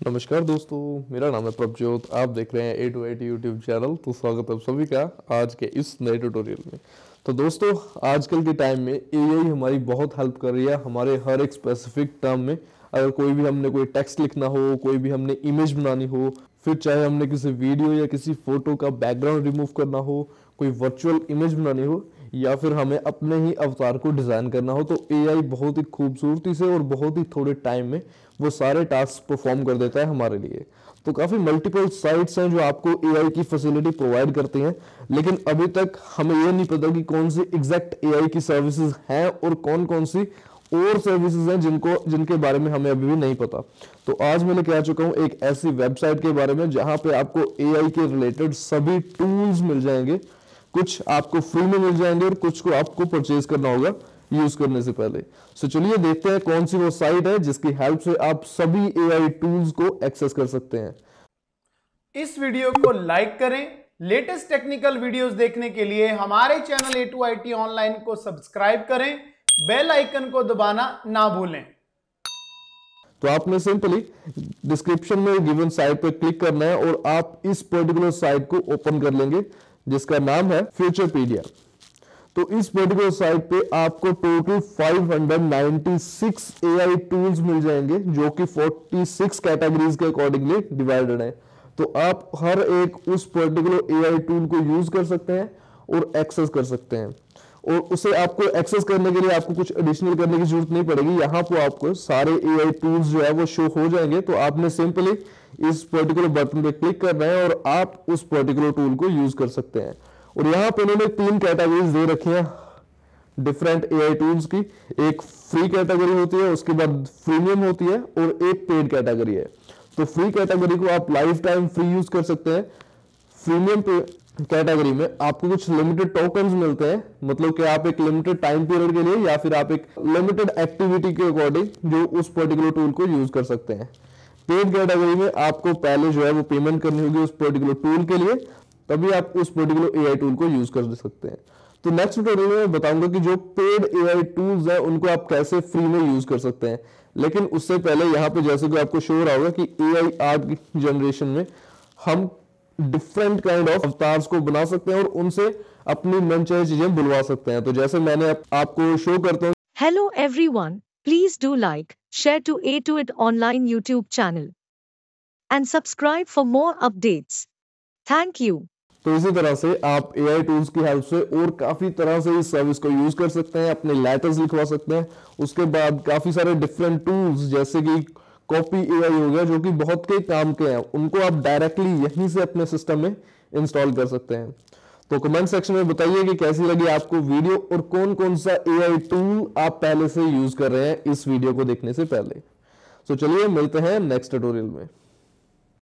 नमस्कार दोस्तों, मेरा नाम है प्रभजोत। आप देख रहे हैं A two eight YouTube channel तो स्वागत है सभी का आज के इस नए ट्यूटोरियल में। तो दोस्तों, आजकल के टाइम में एआई हमारी बहुत हेल्प कर रही है हमारे हर एक स्पेसिफिक टर्म में। अगर कोई भी हमने कोई टेक्स्ट लिखना हो, कोई भी हमने इमेज बनानी हो, फिर चाहे हमने किसी वीडियो या किसी फ़ोटो का बैकग्राउंड रिमूव करना हो, कोई वर्चुअल इमेज बनानी हो या फिर हमें अपने ही अवतार को डिज़ाइन करना हो तो एआई बहुत ही खूबसूरती से और बहुत ही थोड़े टाइम में वो सारे टास्क परफॉर्म कर देता है हमारे लिए। तो काफ़ी मल्टीपल साइट्स हैं जो आपको एआई की फैसिलिटी प्रोवाइड करती हैं, लेकिन अभी तक हमें ये नहीं पता कि कौन सी एग्जैक्ट एआई की सर्विसेज़ हैं और कौन कौन सी और सर्विसेज़ हैं जिनको, जिनके बारे में हमें अभी भी नहीं पता। तो आज मैं लेके आ चुका हूँ एक ऐसी वेबसाइट के बारे में जहाँ पे आपको एआई के रिलेटेड सभी टूल्स मिल जाएँगे। कुछ आपको फ्री में मिल जाएँगे और कुछ को आपको परचेज करना होगा यूज़ करने से पहले। सो so, चलिए देखते हैं कौन सी वो साइट है जिसकी हेल्प से आप सभी एआई टूल्स को एक्सेस कर सकते हैं। इस वीडियो को लाइक करें। लेटेस्ट टेक्निकल वीडियोस देखने के लिए हमारे channel A two I T online को सब्सक्राइब करें। बेल आइकन को दबाना ना भूलें। तो आपने सिंपली डिस्क्रिप्शन में गिवन साइट पर क्लिक करना है और आप इस पर्टिकुलर साइट को ओपन कर लेंगे। जिसका नाम है फ्यूचरपीडिया तो इस पर्टिकुलर साइट पे आपको टोटल 596 एआई टूल्स मिल जाएँगे, जो कि 46 कैटेगरीज के अकॉर्डिंगली डिवाइडेड है। तो आप हर एक उस पर्टिकुलर एआई टूल को यूज़ कर सकते हैं और एक्सेस कर सकते हैं। और उसे आपको एक्सेस करने के लिए आपको कुछ एडिशनल करने की ज़रूरत नहीं पड़ेगी। यहाँ पर आपको सारे एआई टूल्स जो है वो शो हो जाएँगे। तो आपने सिंपली इस पर्टिकुलर बटन पे क्लिक करना है और आप उस पर्टिकुलर टूल को यूज़ कर सकते हैं। और यहाँ पे इन्होंने तीन कैटेगरीज दे रखी हैं डिफरेंट एआई टूल्स की। एक फ्री कैटेगरी होती है, उसके बाद प्रीमियम होती है और एक पेड कैटेगरी है। तो फ्री कैटेगरी को आप लाइफ टाइम फ्री यूज़ कर सकते हैं। प्रीमियम पे कैटेगरी में आपको कुछ लिमिटेड टोकन मिलते हैं। मतलब कि आप एक लिमिटेड टाइम पीरियड के लिए या फिर आप एक लिमिटेड एक्टिविटी के अकॉर्डिंग जो उस पर्टिकुलर टूल को यूज़ कर सकते हैं। पेड कैटेगरी में आपको पहले जो है वो पेमेंट करनी होगी उस पर्टिकुलर टूल के लिए, तभी आप उस पर्टिकुलर ए टूल को यूज़ कर सकते हैं। तो नेक्स्ट ट्यूटोरियल में बताऊँगा कि जो पेड ए टूल्स है, उनको आप कैसे फ्री में यूज़ कर सकते हैं। लेकिन उससे पहले यहाँ पे जैसे कि आपको शो रहा होगा कि ए आई आर्ट जनरेशन में हम डिफरेंट काइंड ऑफ़ अवतार्स को बना सकते हैं और उनसे अपनी मनचाही चीज़ें बुलवा सकते हैं। तो जैसे मैंने आप, आपको शो करता हूँ। Hello everyone please do like share to A two it online YouTube channel and subscribe for more updates thank you तो इसी तरह से आप ए आई टूल्स की हेल्प से और काफ़ी तरह से इस सर्विस को यूज़ कर सकते हैं अपने लेटर्स लिखवा सकते हैं। उसके बाद काफ़ी सारे डिफरेंट टूल्स जैसे कि कॉपी एआई हो गया, जो कि बहुत के काम के हैं, उनको आप डायरेक्टली यहीं से अपने सिस्टम में इंस्टॉल कर सकते हैं। तो कमेंट सेक्शन में बताइए कि कैसी लगी आपको वीडियो और कौन कौन सा एआई टूल आप पहले से यूज़ कर रहे हैं इस वीडियो को देखने से पहले। तो चलिए मिलते हैं नेक्स्ट ट्यूटोरियल में।